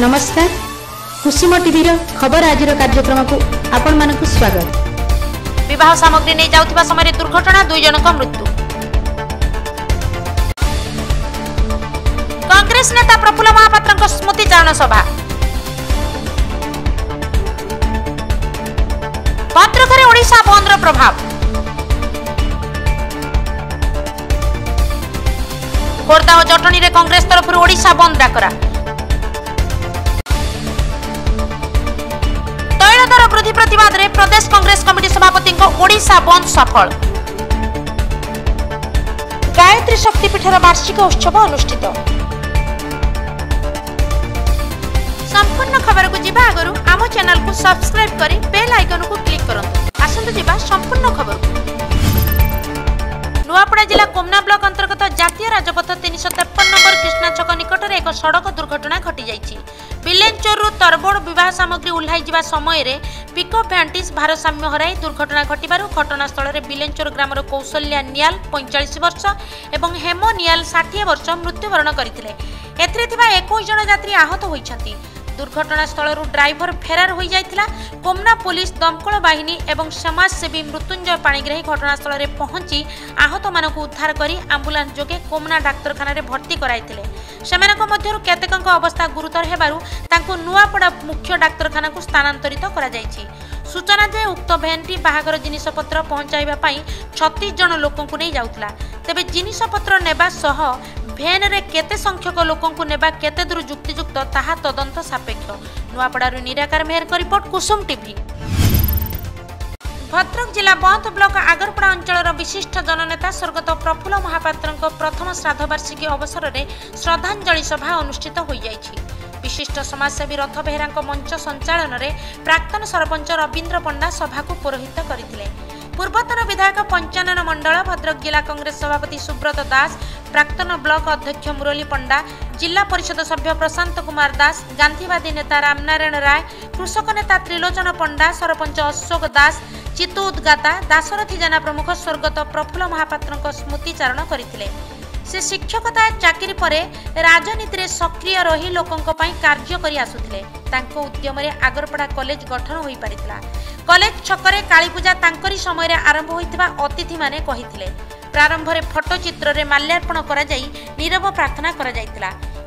ନମସ୍କାର କୁସୁମ ଟିଭିର ଖବର ଆଜିର କାର୍ଯ୍ୟକ୍ରମକୁ ଆପଣମାନଙ୍କୁ ସ୍ୱାଗତ ବିବାହ ସାମଗ୍ରୀ ନେଇ ଯାଉଥିବା ସମୟରେ ଦୁର୍ଘଟଣା ଦୁଇ ଜଣଙ୍କ ମୃତ୍ୟୁ କଂଗ୍ରେସ ନେତା ପ୍ରଫୁଲ୍ଲ ମହାପାତ୍ରଙ୍କ ସ୍ମୃତି ଚାରଣ ସଭା ଭଦ୍ରକରେ ଓଡ଼ିଶା ବନ୍ଦର ପ୍ରଭାବ ଖୋର୍ଦ୍ଧା ଓ ଜଟଣୀରେ କଂଗ୍ରେସ ତରଫରୁ ଓଡ଼ିଶା ବନ୍ଦ ଡାକରା ବିରୋଧୀ ପ୍ରତିବାଦରେ ପ୍ରଦେଶ କଂଗ୍ରେସ କମିଟି ସଭାପତିଙ୍କ ଓଡ଼ିଶା ବନ୍ଦ ସଫଳ ଗାୟତ୍ରୀ ଶକ୍ତିପୀଠର ବାର୍ଷିକ ଉତ୍ସବ ଅନୁଷ୍ଠିତ ସମ୍ପୂର୍ଣ୍ଣ ଖବରକୁ ଯିବା ଆଗରୁ ଆମ ଚ୍ୟାନେଲକୁ ସବସ୍କ୍ରାଇବ୍ କରି ବେଲ୍ ଆଇକନକୁ କ୍ଲିକ୍ କରନ୍ତୁ ଆସନ୍ତୁ ଯିବା ସମ୍ପୂର୍ଣ୍ଣ ଖବରକୁ নুয়াপড়া জেলা কোমনা ব্লক অন্তর্গত জাতীয় রাজপথ তিনশো তেপন নম্বর কৃষ্ণা ছক নিকটে এক সড়ক দুর্ঘটনা ঘটি যাই বিলেঞ্চরু তরবোড় বিবাহ সামগ্রী উল্লাই যা সময়ের পিকঅপ ভ্যান্টিস ভারসাম্য হরাই দুর্ঘটনা ঘটবার ঘটনাস্থলের বিলেঞ্চর গ্রামের কৌশল্যা নিয়াল পঁয়চাশ বর্ষ এবং হেমো নিয়াল ষাঠিয়ে বর্ষ মৃত্যুবরণ করে এতে একুশ জন যাত্রী আহত হয়েছেন দুর্ঘটনাস্থলর ড্রাইভর ফেরার হয়ে যাই কোমনা পুলিশ দমকল বাহিনী এবং সমাজসেবী মৃত্যুঞ্জয় পাণিগ্রাহী ঘটনাস্থলের পৌঁছি আহত মানুষ উদ্ধার করে আম্বুলান্স যোগে কোমনা ডাক্তারখানার ভর্তি করাই সেমানক মধ্যরু কেতকঙ্ক অবস্থা গুরুতর হেবারু তাঁকু নুয়াপড়া মুখ্য ডাক্তারখানাকু স্থানান্তরিত করা যাইছি সূচনা যে উক্ত ভ্যানটি বাহাঘর জিনিসপত্র পৌঁছাইবা পাই ছতিশ জন লোকଙ୍କୁ নেই যাওয়া তেবে জিনিসপত্র নেবা সহ ভ্যান্রে কেতে সংখ্যক লোক নেওয়া কেতে দূর যুক্তিযুক্ত তাহা তদন্ত সাপেক্ষ নূপড়ার নিরাকার মেহরক রিপোর্ট কুসুম টিভি ভদ্রক জেলা বন্ধ ব্লক আগরপড়া অঞ্চলর বিশিষ্ট জননেতা স্বর্গত প্রফুল্ল মহাপাত্রঙ্ক প্রথম শ্রাদ্ধবার্ষিকী অবসরের শ্রদ্ধাঞ্জলি সভা অনুষ্ঠিত হয়ে বিশিষ্ট সমাজসেবী রথ বেহেরা মঞ্চ সঞ্চালনের প্রাক্তন সরপঞ্চ রবীন্দ্র পণ্ডা সভাকু পুরোহিত করে ପୂର୍ବତନ ବିଧାୟକ ପଞ୍ଚାନନ ମଣ୍ଡଳ ଭଦ୍ରକ ଜିଲ୍ଲା କଂଗ୍ରେସ ସଭାପତି ସୁବ୍ରତ ଦାସ ପ୍ରାକ୍ତନ ବ୍ଲକ ଅଧ୍ୟକ୍ଷ ମୁରଲୀ ପଣ୍ଡା ଜିଲ୍ଲା ପରିଷଦ ସଭ୍ୟ ପ୍ରଶାନ୍ତ କୁମାର ଦାସ ଗାନ୍ଧୀବାଦୀ ନେତା ରାମନାରାୟଣ ରାୟ କୃଷକ ନେତା ତ୍ରିଲୋଚନ ପଣ୍ଡା ସରପଞ୍ଚ ଅଶୋକ ଦାସ ଚିତୁ ଉଦ୍ଗାତା ଦାଶରଥୀ ଜେନା ପ୍ରମୁଖ ସ୍ୱର୍ଗତ ପ୍ରଫୁଲ୍ଲ ମହାପାତ୍ରଙ୍କ ସ୍ମୃତିଚାରଣ କରିଥିଲେ ସେ ଶିକ୍ଷକତା ଚାକିରି ପରେ ରାଜନୀତିରେ ସକ୍ରିୟ ରହି ଲୋକଙ୍କ ପାଇଁ କାର୍ଯ୍ୟ କରି ଆସୁଥିଲେ ତାଙ୍କ ଉଦ୍ୟମରେ ଆଗରପଡ଼ା କଲେଜ ଗଠନ ହୋଇପାରିଥିଲା কলেজ ছকরে কালীপূজা তাঁকরি সময়ের আরম্ভ হয়ে অতিথি মানে কে প্রারম্ভে ফটোচিত্রে মাল্যার্পণ করা যাই নীরব প্রার্থনা করা যাই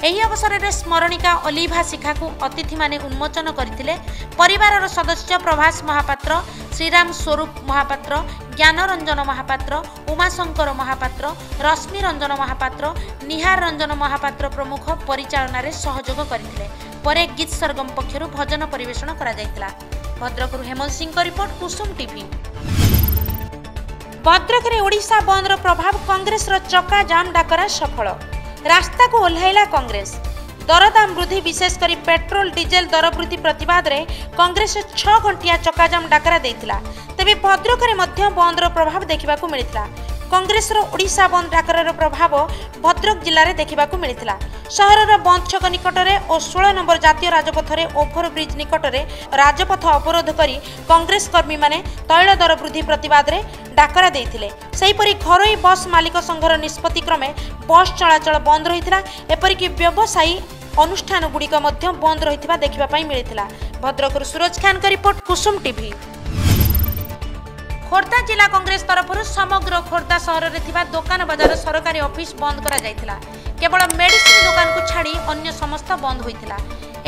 এই অবসরের স্মরণিকা অলিভা শিখাকু অতিথি মানে উন্মোচন করে পরিবারর সদস্য প্রভাস মহাপাত্র শ্রীরাম স্বরূপ মহাপাত্র জ্ঞানরঞ্জন মহাপাত্র উমাশঙ্কর মহাপাত্র রশ্মি রঞ্জন মহাপাত্র নিহার রঞ্জন মহাপাত্র প্রমুখ পরিচালনার সহযোগ করে পরে গীত সরগম পক্ষ ভজন পরিবেশন করা ଭଦ୍ରକରୁ ହେମନ୍ତ ସିଂଙ୍କ ରିପୋର୍ଟ କୁସୁମ ଟିଭି ଭଦ୍ରକରେ ଓଡ଼ିଶା ବନ୍ଦର ପ୍ରଭାବ କଂଗ୍ରେସର ଚକା ଜାମ୍ ଡାକରା ସଫଳ ରାସ୍ତାକୁ ଓହ୍ଲାଇଲା କଂଗ୍ରେସ ଦରଦାମ ବୃଦ୍ଧି ବିଶେଷ କରି ପେଟ୍ରୋଲ ଡିଜେଲ ଦର ବୃଦ୍ଧି ପ୍ରତିବାଦରେ କଂଗ୍ରେସ ଛଅ ଘଣ୍ଟିଆ ଚକାଜାମ ଡାକରା ଦେଇଥିଲା ତେବେ ଭଦ୍ରକରେ ମଧ୍ୟ ବନ୍ଦର ପ୍ରଭାବ ଦେଖିବାକୁ ମିଳିଥିଲା কংগ্রেসর ওড়িশা বন্দ ডাকরার প্রভাব ভদ্রক জেলার দেখা মিলিলা সহরর বন্দ ছক নিকটরে ও ষোল নম্বর জাতীয় রাজপথরে ওভরব্রিজ নিকটরে রাজপথ অবরোধ করে কংগ্রেস কর্মী মানে তৈল দর বৃদ্ধি প্রতবাদে ডাকরা দিয়ে সেইপরি ঘরোই বস মালিক সংঘর নিষ্পতি ক্রমে বস চলাচল বন্দ রয়েছে এপরিকি ব্যবসায়ী অনুষ্ঠানগুড়িক বন্দ রয়েছে দেখা মিলিলা ভদ্রকর সুরজ খান রিপোর্ট কুসুম টিভি ଖୋର୍ଦ୍ଧା ଜିଲ୍ଲା କଂଗ୍ରେସ ତରଫରୁ ସମଗ୍ର ଖୋର୍ଦ୍ଧା ସହରରେ ଥିବା ଦୋକାନ ବଜାର ସରକାରୀ ଅଫିସ୍ ବନ୍ଦ କରାଯାଇଥିଲା କେବଳ ମେଡିସିନ୍ ଦୋକାନକୁ ଛାଡ଼ି ଅନ୍ୟ ସମସ୍ତ ବନ୍ଦ ହୋଇଥିଲା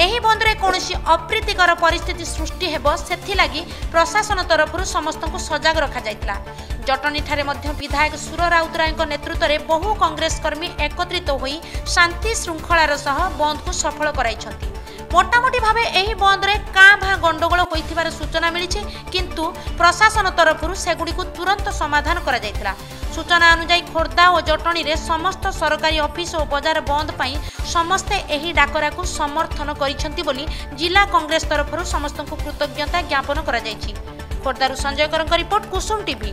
ଏହି ବନ୍ଦରେ କୌଣସି ଅପ୍ରୀତିକର ପରିସ୍ଥିତି ସୃଷ୍ଟି ହେବ ସେଥିଲାଗି ପ୍ରଶାସନ ତରଫରୁ ସମସ୍ତଙ୍କୁ ସଜାଗ ରଖାଯାଇଥିଲା ଜଟଣୀଠାରେ ମଧ୍ୟ ବିଧାୟକ ସୁର ରାଉତରାୟଙ୍କ ନେତୃତ୍ୱରେ ବହୁ କଂଗ୍ରେସ କର୍ମୀ ଏକତ୍ରିତ ହୋଇ ଶାନ୍ତି ଶୃଙ୍ଖଳାର ସହ ବନ୍ଦକୁ ସଫଳ କରାଇଛନ୍ତି মোটামুটি ভাবে এই বন্ধরে কাঁ ভাঁ গন্ডগোল হয়ে সূচনা মিছে কিন্তু প্রশাসন তরফর সেগুলি তুরন্ত সমাধান করা যাই সূচনা অনুযায়ী খোর্ধা ও জটণীরে সমস্ত সরকারি অফিস ও বজার বন্ধ পাই সমস্তে এই ডাকরা সমর্থন করেছেন বলে জেলা কংগ্রেস তরফ সমস্ত কৃতজ্ঞতা জ্ঞাপন করা যাই খোর্ধার সঞ্জয় করঙ্ক রিপোর্ট কুসুম টিভি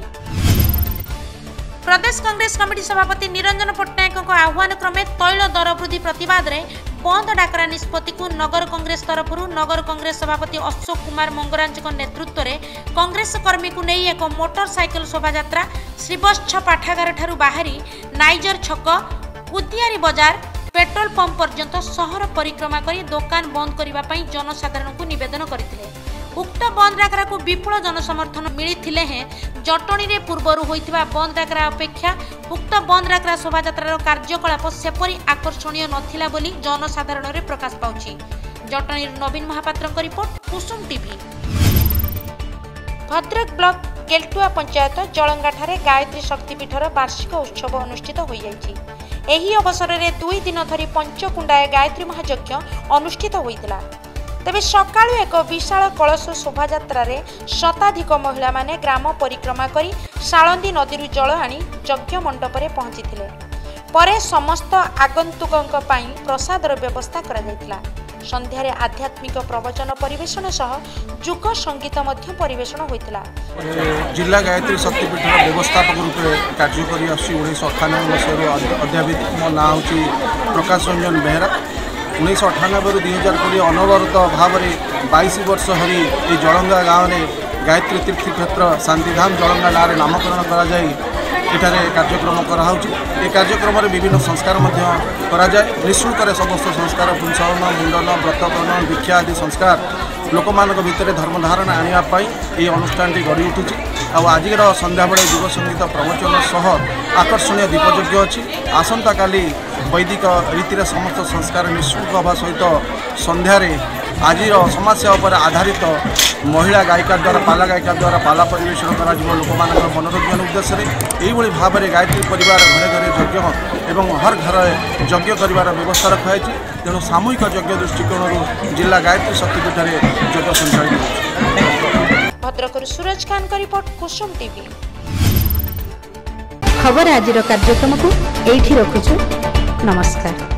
প্রদেশ কংগ্রেস কমিটি সভাপতি নিরঞ্জন পট্টনায়ক আহ্বান ক্রমে তৈল দর বৃদ্ধি প্রতবাদে বন্ধ ডাকরা নিষ্পত্তিকু নগর কংগ্রেস তরফর নগর কংগ্রেস সভাপতি অশোক কুমার মঙ্গরাজঙ্ নেতৃত্বে কংগ্রেস কর্মীকে নিয়ে এক মোটর সাইকেল শোভাযাত্রা শ্রীবৎস পাঠাগারঠার বাহারি নাইজর ছক কুদিয়ারি বজার পেট্রোল পম্প পর্যন্ত সহর পরিক্রমা করে দোকান বন্ধ করা জনসাধারণকে নিবেদন করে উক্ত বন্ধ ডাকরা বিপুল জনসমর্থন মিলিলে হে জটণীরে পূর্বর হয়েছে বন্ধ ডাকরা অপেক্ষা উক্ত বন্ধ ডাকরা শোভাযাত্রার কার্যকলাপ সেপরি আকর্ষণীয় নথিলা বলি জনসাধারণের প্রকাশ পাউছি জটণীর নবীন Mohapatra report Kusum TV Bhadrak block Keltuya panchayat জলঙ্গাঠারে Gayatri শক্তিপীঠর বার্ষিক উৎসব অনুষ্ঠিত হয়ে যাই এই অবসরের দুই দিন ଧରି পঞ্চকুণ্ডায় গায়ত্রী মহাযজ্ঞ অনুষ্ঠিত হয়েছিল ତେବେ ସକାଳୁ ଏକ ବିଶାଳ କଳସ ଶୋଭାଯାତ୍ରାରେ ଶତାଧିକ ମହିଳାମାନେ ଗ୍ରାମ ପରିକ୍ରମା କରି ଶାଳନ୍ଦୀ ନଦୀରୁ ଜଳ ଆଣି ଯଜ୍ଞ ମଣ୍ଡପରେ ପହଞ୍ଚିଥିଲେ ପରେ ସମସ୍ତ ଆଗନ୍ତୁକଙ୍କ ପାଇଁ ପ୍ରସାଦର ବ୍ୟବସ୍ଥା କରାଯାଇଥିଲା ସନ୍ଧ୍ୟାରେ ଆଧ୍ୟାତ୍ମିକ ପ୍ରବଚନ ପରିବେଷଣ ସହ ଯୁଗ ସଙ୍ଗୀତ ମଧ୍ୟ ପରିବେଷଣ ହୋଇଥିଲା ଜିଲ୍ଲା ଗାୟତ୍ରୀ ଶକ୍ତିପୀଠର ବ୍ୟବସ୍ଥାପକ ରୂପେ କାର୍ଯ୍ୟ କରି ଆସୁଛି ଉଣେଇଶହ ଅଠାନବେ ମସିହାରୁ ଅଧ୍ୟାପିତ ମୋ ନାଁ ହେଉଛି ପ୍ରକାଶ ରଞ୍ଜନ ବେହେରା ଉଣେଇଶହ ଅଠାନବେରୁ ଦୁଇ ହଜାର କୋଡ଼ିଏ ଅନବରତ ଭାବରେ ବାଇଶ ବର୍ଷ ଧରି ଏ ଜଳଙ୍ଗା ଗାଁରେ ଗାୟତ୍ରୀ ତୀର୍ଥକ୍ଷେତ୍ର ଶାନ୍ତିଧାମ ଜଳଙ୍ଗା ନାଁରେ ନାମକରଣ କରାଯାଇ ଏଠାରେ କାର୍ଯ୍ୟକ୍ରମ କରାହେଉଛି ଏ କାର୍ଯ୍ୟକ୍ରମରେ ବିଭିନ୍ନ ସଂସ୍କାର ମଧ୍ୟ କରାଯାଏ ନିଃଶୁଳ୍କରେ ସମସ୍ତ ସଂସ୍କାର ପୁଂସହନ ମୁଣ୍ଡନ ବ୍ରତକରଣ ଦୀକ୍ଷା ଆଦି ସଂସ୍କାର ଲୋକମାନଙ୍କ ଭିତରେ ଧର୍ମଧାରଣ ଆଣିବା ପାଇଁ ଏହି ଅନୁଷ୍ଠାନଟି ଗଢ଼ି ଉଠୁଛି ଆଉ ଆଜିର ସନ୍ଧ୍ୟାବେଳେ ଯୁବ ସଙ୍ଗୀତ ପ୍ରବଚନ ସହ ଆକର୍ଷଣୀୟ ଦୀପଯଜ୍ଞ ଅଛି ଆସନ୍ତାକାଲି ବୈଦିକ ରୀତିରେ ସମସ୍ତ ସଂସ୍କାର ନିଃଶୁଳ୍କ ହେବା ସହିତ ସନ୍ଧ୍ୟାରେ ଆଜିର ସମାଜସେବା ଉପରେ ଆଧାରିତ ମହିଳା ଗାୟିକା ଦ୍ୱାରା ପାଲା ଗାୟିକା ଦ୍ୱାରା ପାଲା ପରିବେଷଣ କରାଯିବ ଲୋକମାନଙ୍କର ମନୋରଞ୍ଜନ ଉଦ୍ଦେଶ୍ୟରେ ଏଇଭଳି ଭାବରେ ଗାୟତ୍ରୀ ପରିବାର ଘରେ ଘରେ ଯଜ୍ଞ ଏବଂ ହର ଘରେ ଯଜ୍ଞ କରିବାର ବ୍ୟବସ୍ଥା ରଖାଯାଇଛି ତେଣୁ ସାମୂହିକ ଯଜ୍ଞ ଦୃଷ୍ଟିକୋଣରୁ ଜିଲ୍ଲା ଗାୟତ୍ରୀ ଶକ୍ତିପୀଠରେ ଯଜ୍ଞ ସଞ୍ଚାଳିତ ଭଦ୍ରକରୁ ସୁରଜ ଖାନଙ୍କ ରିପୋର୍ଟ କୁସୁମ ଟିଭି ଖବର ଆଜିର କାର୍ଯ୍ୟକ୍ରମକୁ ଏଇଠି ରଖୁଛୁ नमस्कार